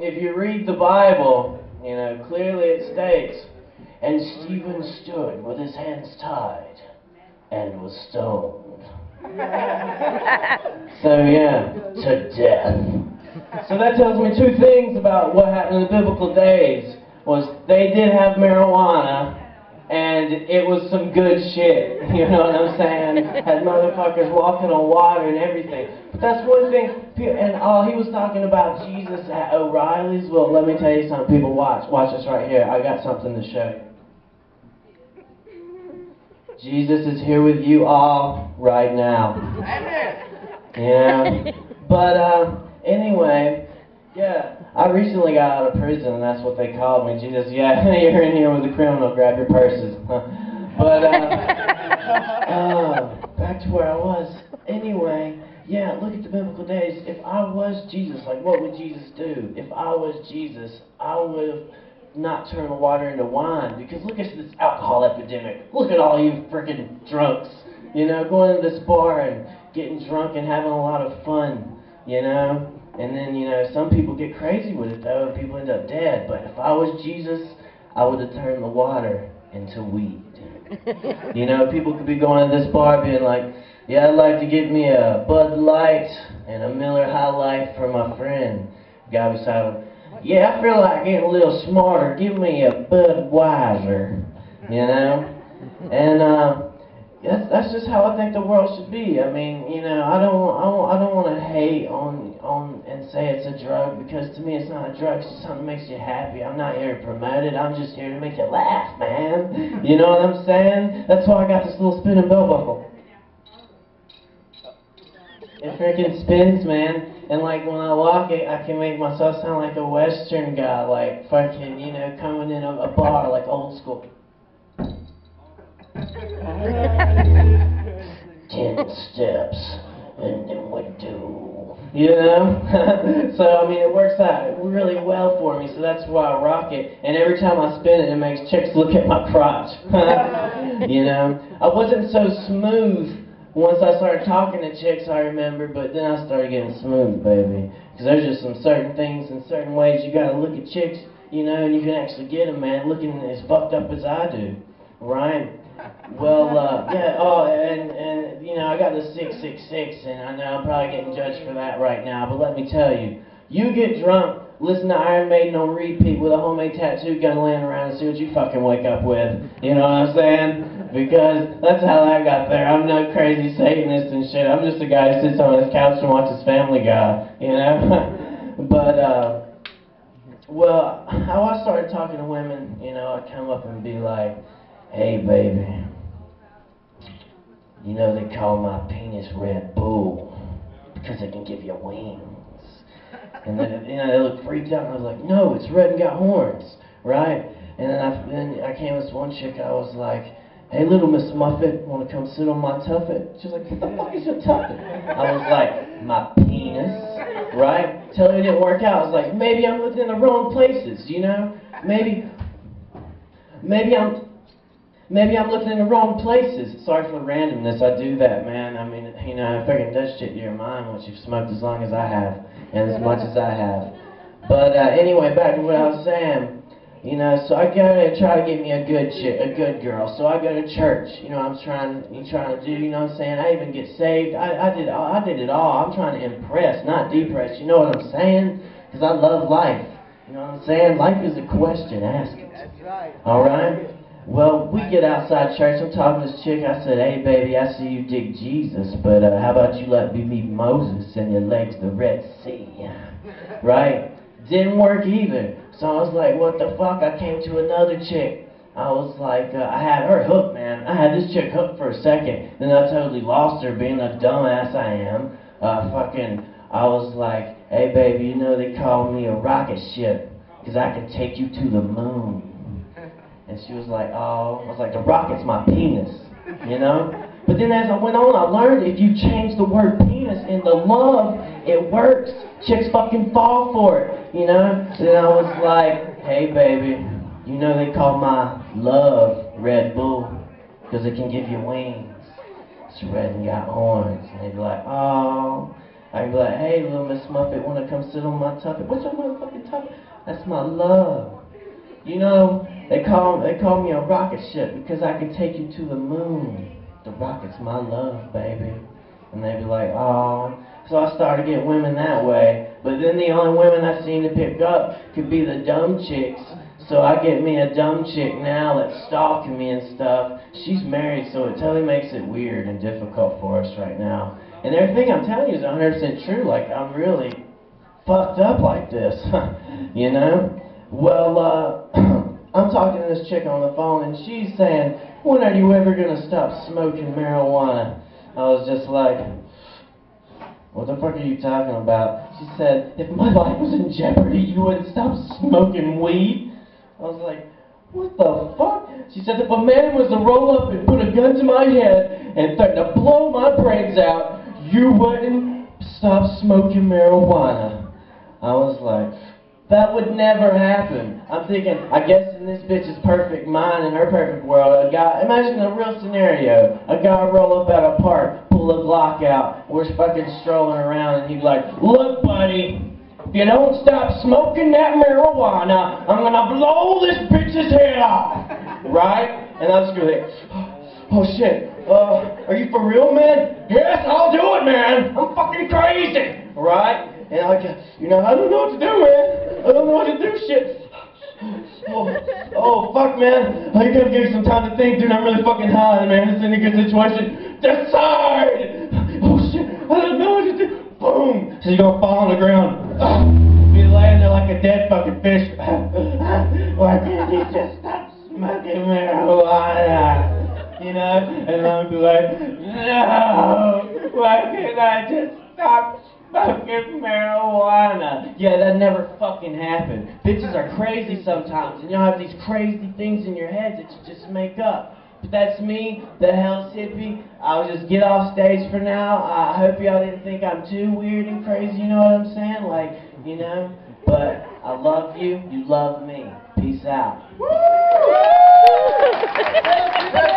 if you read the Bible, you know, clearly it states, and Stephen stood with his hands tied and was stoned. so yeah, to death. So that tells me two things about what happened in the biblical days. Was they did have marijuana, and it was some good shit. You know what I'm saying? Had motherfuckers walking on water and everything. But that's one thing. And oh, he was talking about Jesus at O'Reilly's. Well, let me tell you something. People, watch, watch this right here. I got something to show you. Jesus is here with you all right now. Yeah. But uh, anyway, yeah. I recently got out of prison, and that's what they called me. Jesus, yeah, you're in here with a criminal. Grab your purses. but uh, uh, back to where I was. Anyway, yeah. Look at the biblical days. If I was Jesus, like what would Jesus do? If I was Jesus, I would have not turn the water into wine. Because look at this alcohol epidemic. Look at all you freaking drunks. You know, going to this bar and getting drunk and having a lot of fun. You know? And then, you know, some people get crazy with it, though, and people end up dead. But if I was Jesus, I would have turned the water into weed. you know, people could be going to this bar being like, yeah, I'd like to get me a Bud Light and a Miller High Life for my friend. Guy beside him, yeah, I feel like getting a little smarter. Give me a Budweiser, you know? And uh, that's that's just how I think the world should be. I mean, you know, I don't I don't, I don't want to hate on on and say it's a drug because to me it's not a drug. It's just something that makes you happy. I'm not here to promote it. I'm just here to make you laugh, man. You know what I'm saying? That's why I got this little spinning belt buckle. It freaking spins, man. And like when I walk it, I can make myself sound like a Western guy, like fucking, you know, coming in a, a bar, like old school. Steps, and then we do. You know? so, I mean, it works out really well for me, so that's why I rock it. And every time I spin it, it makes chicks look at my crotch. you know? I wasn't so smooth once I started talking to chicks, I remember, but then I started getting smooth, baby. Because there's just some certain things and certain ways you gotta look at chicks, you know, and you can actually get them, man, looking as fucked up as I do, right? Well, uh, yeah, oh, and, and, you know, I got the 666, and I know I'm probably getting judged for that right now, but let me tell you, you get drunk, listen to Iron Maiden on repeat with a homemade tattoo gun laying around and see what you fucking wake up with. You know what I'm saying? Because that's how I got there. I'm no crazy Satanist and shit. I'm just a guy who sits on his couch and watches Family Guy. You know? but, uh, well, how I started talking to women, you know, I'd come up and be like, hey, baby, you know they call my penis Red Bull because it can give you wings. And then, you know, they looked freaked out, and I was like, no, it's red and got horns, right? And then I, then I came with one chick, I was like, hey, little Miss Muffet, want to come sit on my tuffet? She's like, what the fuck is your tuffet? I was like, my penis, right? Till it didn't work out. I was like, maybe I'm looking in the wrong places, you know? Maybe, maybe I'm, maybe I'm looking in the wrong places. Sorry for the randomness. I do that, man. I mean, you know, if I can does shit to your mind once you've smoked as long as I have, and as much as I have. But uh, anyway, back to what I was saying. You know, so I go to try to get me a good chick, a good girl. So I go to church. You know, I'm trying, you trying to do. You know what I'm saying? I even get saved. I, I did, I did it all. I'm trying to impress, not depress. You know what I'm saying? Because I love life. You know what I'm saying? Life is a question. Ask it. All right. Well, we get outside church. I'm talking to this chick. I said, "Hey, baby, I see you dig Jesus, but uh, how about you let me meet Moses and your legs the Red Sea?" Right? Didn't work either. So I was like, "What the fuck?" I came to another chick. I was like, uh, I had her hooked, man. I had this chick hooked for a second. Then I totally lost her, being a dumbass I am. Uh, fucking, I was like, "Hey, baby, you know they call me a rocket ship because I can take you to the moon." And she was like, oh, I was like, the rocket's my penis, you know? But then as I went on, I learned if you change the word penis into love, it works. Chicks fucking fall for it, you know? And then I was like, hey, baby, you know they call my love Red Bull because it can give you wings. It's red and got horns. And they'd be like, oh, I can be like, hey, little Miss Muffet, wanna come sit on my tuffet? What's your motherfucking tuffet? That's my love. You know, they call they call me a rocket ship because I can take you to the moon. The rocket's my love, baby. And they'd be like, oh. So I started getting women that way. But then the only women I seem to pick up could be the dumb chicks. So I get me a dumb chick now that's stalking me and stuff. She's married, so it totally makes it weird and difficult for us right now. And everything I'm telling you is 100% true. Like, I'm really fucked up like this. you know? Well, uh, I'm talking to this chick on the phone, and she's saying, when are you ever going to stop smoking marijuana? I was just like, what the fuck are you talking about? She said, if my life was in jeopardy, you wouldn't stop smoking weed. I was like, what the fuck? She said, if a man was to roll up and put a gun to my head and threaten to blow my brains out, you wouldn't stop smoking marijuana. I was like, that would never happen. I'm thinking, I guess in this bitch's perfect mind, in her perfect world, a guy, imagine a real scenario. A guy roll up at a park, pull a Glock out, we're fucking strolling around, and he'd like, look, buddy, if you don't stop smoking that marijuana, I'm gonna blow this bitch's head off. Right? And I'll just like, oh shit, uh, are you for real, man? Yes, I'll do it, man. I'm fucking crazy. Right? And I go, you know, I don't know what to do, man. I don't know what to do, shit. Oh, oh, fuck, man. I gotta give you some time to think, dude. I'm really fucking high, man. This ain't a good situation. Decide! Oh, shit. I don't know what to do. Boom! So you're gonna fall on the ground. Ah. Be laying there like a dead fucking fish. Why can't you just stop smoking marijuana? You know? And I'm like, no! Why can't I just stop smoking marijuana? Yeah, that never fucking happened. Bitches are crazy sometimes, and you'll have these crazy things in your head that you just make up. But that's me, the Hell's Hippie. I'll just get off stage for now. I hope y'all didn't think I'm too weird and crazy, you know what I'm saying? Like, you know? But I love you, you love me. Peace out.